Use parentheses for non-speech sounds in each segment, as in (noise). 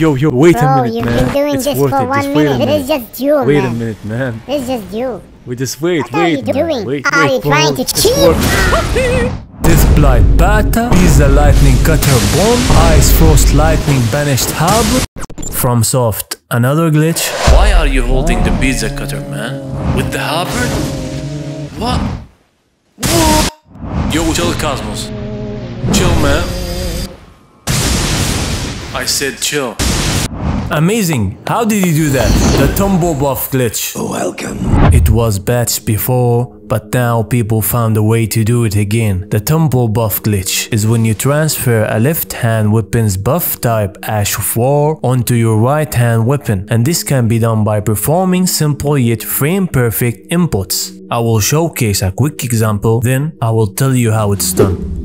Yo, yo, wait a minute, you've man. been doing it's this worth for it. one just wait a minute. minute. It's just you, wait a minute, man. It's just you. We just wait, What are you man. doing? Wait, Are wait, you bro. trying to cheat? This blight bata is a lightning cutter bomb, ice frost lightning banished halberd from soft. Another glitch. Why are you holding the pizza cutter, man? With the halberd? What? Yo, chill, Kosmos. Chill, man. I said chill. Amazing. How did you do that? The Tumble Buff glitch. Oh, welcome. It was batched before, but now people found a way to do it again. The Tumble Buff glitch is when you transfer a left hand weapon's buff type Ash of War onto your right hand weapon, and this can be done by performing simple yet frame perfect inputs. I will showcase a quick example, then I will tell you how it's done.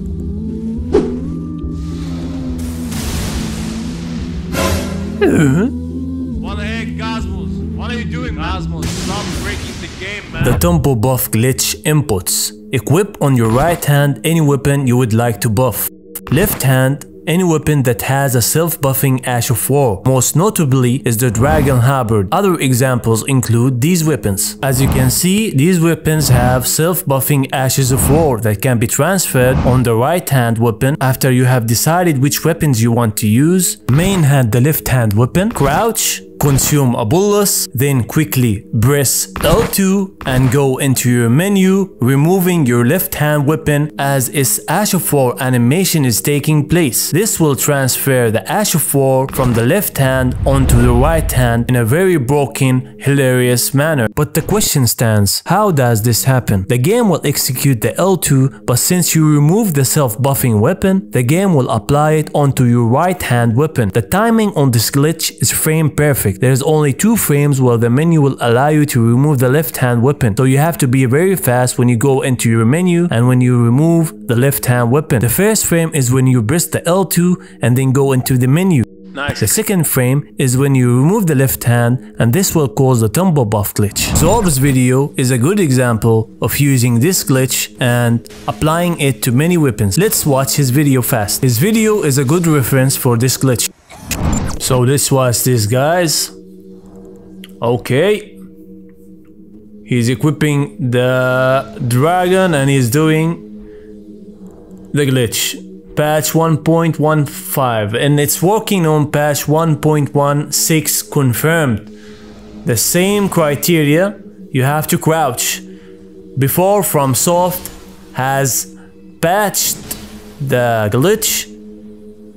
What the heck, Kosmos? What are you doing, Kosmos? Stop breaking the game, man. The Tumble Buff glitch inputs. Equip on your right hand any weapon you would like to buff. Left hand any weapon that has a self-buffing Ash of War. Most notably is the Dragon Halberd. Other examples include these weapons. As you can see, these weapons have self-buffing Ashes of War that can be transferred on the right hand weapon after you have decided which weapons you want to use. Main hand the left hand weapon, crouch, consume a bolus, then quickly press L2 and go into your menu, removing your left hand weapon as its Ash of War animation is taking place. This will transfer the Ash of War from the left hand onto the right hand in a very broken, hilarious manner. But the question stands, how does this happen? The game will execute the L2, but since you remove the self-buffing weapon, the game will apply it onto your right hand weapon. The timing on this glitch is frame perfect. There's only two frames where the menu will allow you to remove the left hand weapon. So you have to be very fast when you go into your menu and when you remove the left hand weapon. The first frame is when you press the L2 and then go into the menu. Nice. The second frame is when you remove the left hand and this will cause the tumble buff glitch. Zorp's video is a good example of using this glitch and applying it to many weapons. Let's watch his video fast. His video is a good reference for this glitch. So this was this guys. Okay. He's equipping the dragon and he's doing the glitch patch 1.15 and it's working on patch 1.16 confirmed the same criteria you have to crouch before FromSoft has patched the glitch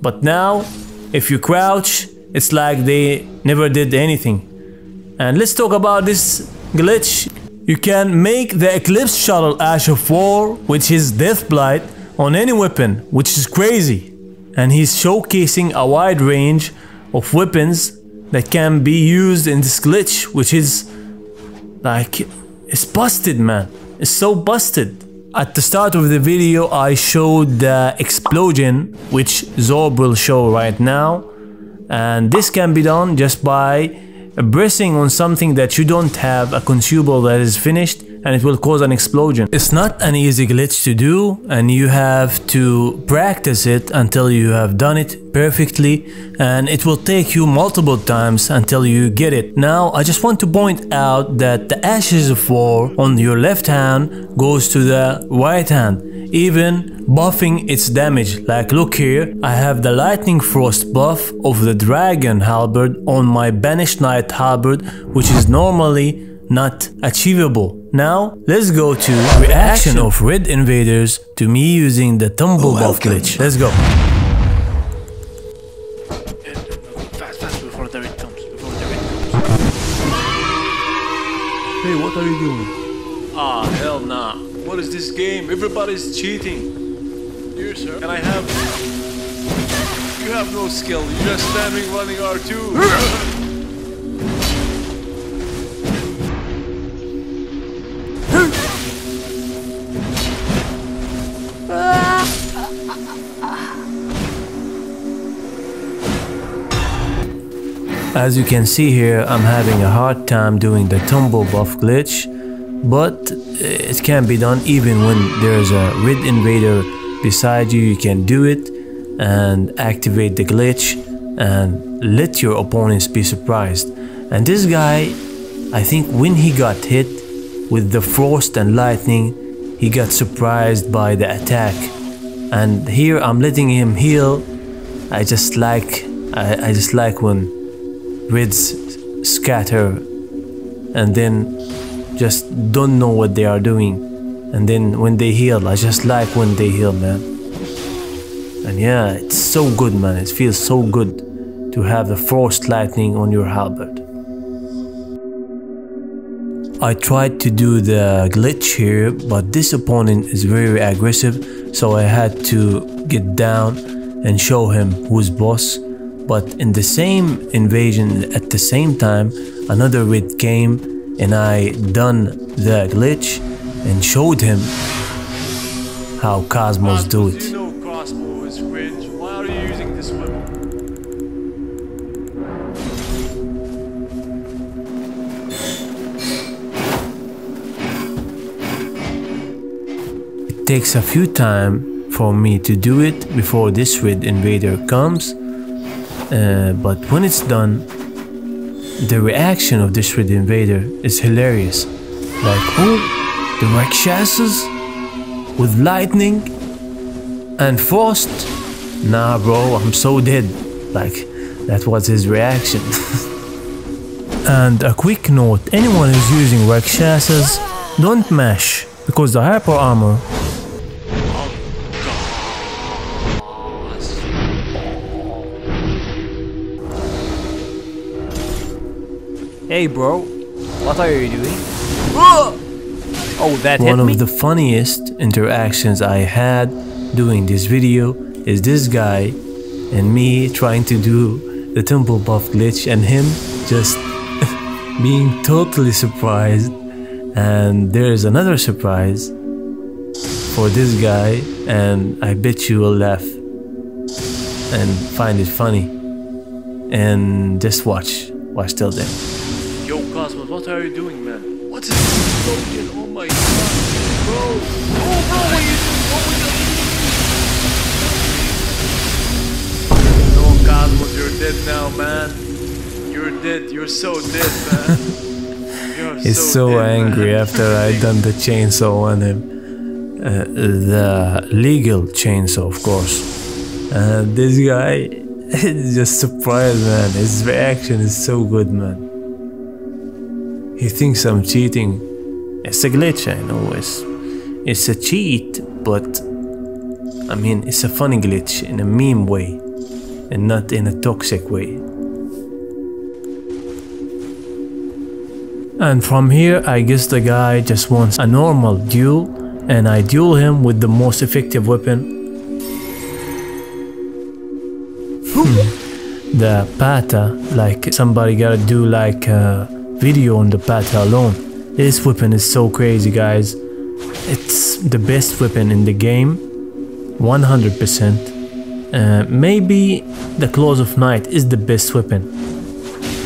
but now if you crouch it's like they never did anything and let's talk about this glitch you can make the Eclipse Shotel Ash of War which is Death Blight on any weapon, which is crazy. And he's showcasing a wide range of weapons that can be used in this glitch, which is like, it's busted, man. It's so busted. At the start of the video, I showed the explosion, which Zorp will show right now. And this can be done just by pressing on something that you don't have, a consumable that is finished, and it will cause an explosion. It's not an easy glitch to do and you have to practice it until you have done it perfectly and it will take you multiple times until you get it. Now I just want to point out that the ashes of war on your left hand goes to the right hand even buffing its damage like look here I have the lightning frost buff of the dragon halberd on my banished knight halberd which is normally not achievable. Now, let's go to reaction of red invaders to me using the tumble buff Welcome. glitch. Let's go. Fast, fast, before the red comes. Before the red comes. Hey, what are you doing? Ah, hell nah. What is this game? Everybody's cheating. Here, sir. And I have... You have no skill. You're just standing running (laughs) R2. As you can see here, I'm having a hard time doing the tumble buff glitch, but uh, it can be done even when there's a red invader beside you. You can do it and activate the glitch and let your opponents be surprised. And this guy, I think when he got hit with the frost and lightning, he got surprised by the attack. And here I'm letting him heal. I just like I, I just like when Rids scatter and then just don't know what they are doing. And then when they heal, I just like when they heal, man. And yeah, it's so good, man. It feels so good to have the frost lightning on your halberd. I tried to do the glitch here, but this opponent is very aggressive, so I had to get down and show him who's boss. But in the same invasion, at the same time, another Rid came and I done the glitch and showed him how Kosmos do it. know crossbow is cringe. Why are you using this weapon? It takes a few time for me to do it before this Rid invader comes, uh, but when it's done, the reaction of this Rid invader is hilarious. Like, who? the Rakshasas with lightning and frost? Nah, bro, I'm so dead. Like, that was his reaction. (laughs) and a quick note anyone who's using Rakshasas, don't mash, because the hyper armor Hey, bro. What are you doing? Oh, that One hit me? of the funniest interactions I had doing this video is this guy and me trying to do the tumble buff glitch and him just (laughs) being totally surprised and there is another surprise for this guy and I bet you will laugh and find it funny and just watch watch till then what are you doing, man? What is this explosion? Oh my god, bro! Oh, bro, what are you doing? What are you doing? No, Kosmos, you're dead now, man. You're dead. You're so dead, man. You're He's so, dead, angry man. after I (laughs) done the chainsaw on him. Uh, the legal chainsaw, of course. Uh, this guy (laughs) is just surprised, man. His reaction is so good, man. He thinks I'm cheating. It's a glitch, I know. It's, it's a cheat, but I mean, it's a funny glitch in a meme way and not in a toxic way. And from here, I guess the guy just wants a normal duel, and I duel him with the most effective weapon. Hmm. the Pata, like somebody gotta do like a video on the Pata alone. This weapon is so crazy, guys. It's the best weapon in the game, 100%. Uh, maybe the Claws of Night is the best weapon,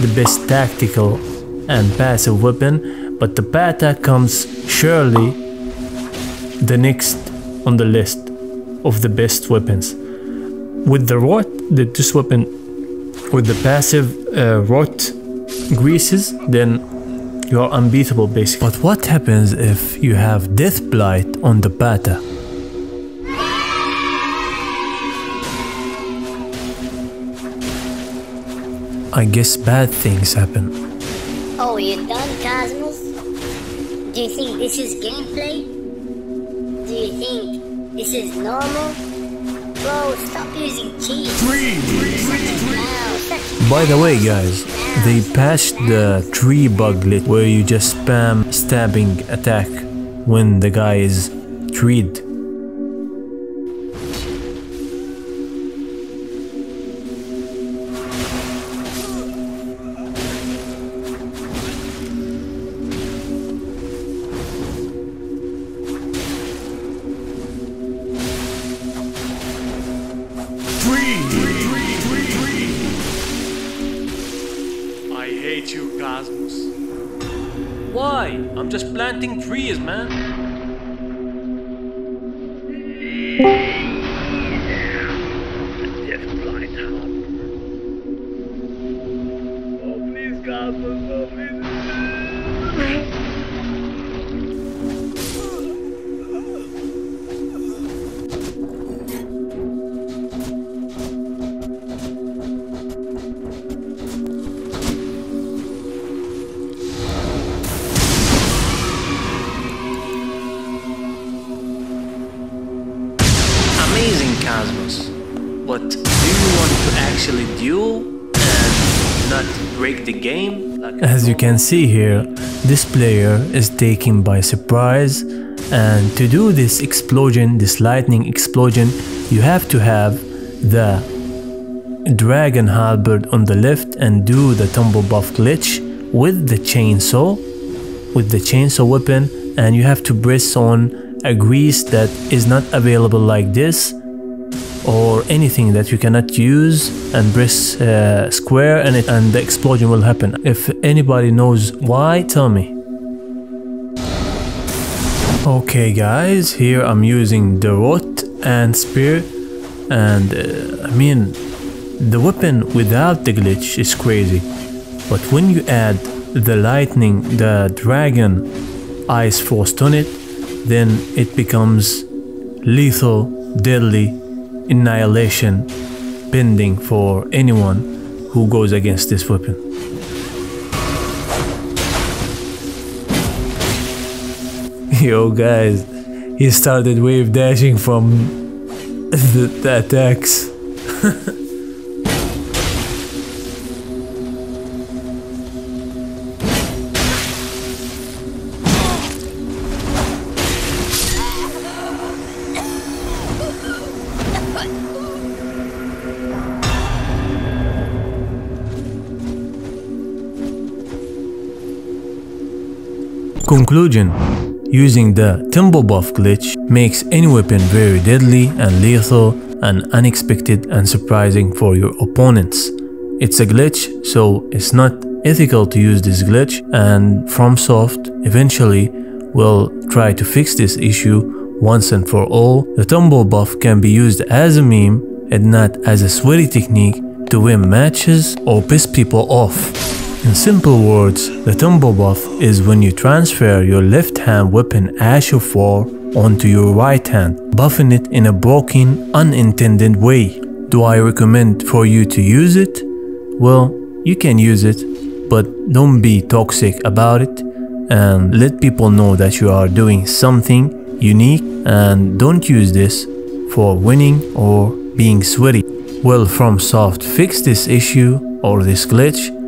the best tactical and passive weapon, but the Pata comes surely the next on the list of the best weapons. With the rot, the, this weapon with the passive uh, rot greases, then you are unbeatable basically. But what happens if you have Death Blight on the Pata? I guess bad things happen. Oh, you done, Kosmos? Do you think this is gameplay? Do you think this is normal? Bro, stop using cheats. Wow, By the way, guys, they patched the tree buglet where you just spam stabbing attack when the guy is treed. Kosmos. Why? I'm just planting trees, man. As you can see here, this player is taken by surprise and to do this explosion, this lightning explosion, you have to have the dragon halberd on the left and do the tumble buff glitch with the chainsaw, with the chainsaw weapon and you have to press on a grease that is not available like this or anything that you cannot use and press uh, square and it and the explosion will happen. If anybody knows why tell me. Okay guys here i'm using the rot and spear and uh, i mean the weapon without the glitch is crazy. But when you add the lightning the dragon ice frost on it then it becomes lethal deadly annihilation pending for anyone who goes against this weapon. (laughs) Yo guys, he started wave dashing from (laughs) the, attacks. (laughs) Conclusion Using the Tumble Buff glitch makes any weapon very deadly and lethal and unexpected and surprising for your opponents. It's a glitch, so it's not ethical to use this glitch and FromSoft eventually will try to fix this issue once and for all. The Tumble Buff can be used as a meme and not as a sweaty technique to win matches or piss people off. In simple words, the tumble buff is when you transfer your left hand weapon Ash of War onto your right hand, buffing it in a broken, unintended way. Do I recommend for you to use it? Well, you can use it, but don't be toxic about it and let people know that you are doing something unique and don't use this for winning or being sweaty. Well, FromSoft fixed this issue or this glitch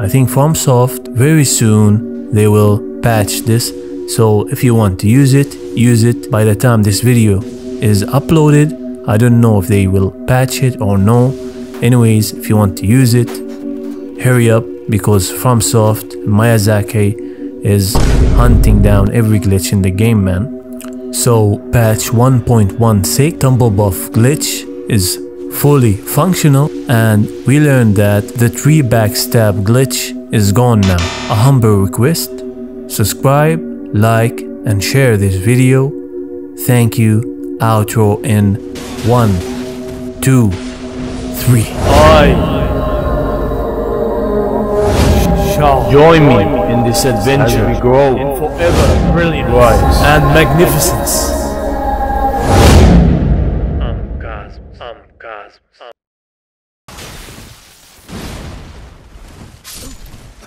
I think FromSoft very soon they will patch this. So if you want to use it use it. By the time this video is uploaded I don't know if they will patch it or no. Anyways if you want to use it hurry up because FromSoft Miyazaki is hunting down every glitch in the game man. So patch 1.16 tumble buff glitch is fully functional and we learned that the 3 backstab glitch is gone now. A humble request, subscribe, like and share this video. Thank you. Outro in one, two, three. I shall join me in this adventure As we grow in forever brilliance Rise. and magnificence.